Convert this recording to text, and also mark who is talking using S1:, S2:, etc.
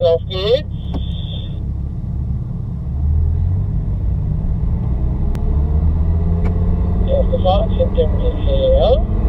S1: Auf geht's. Erste Fahrt hinter mir her.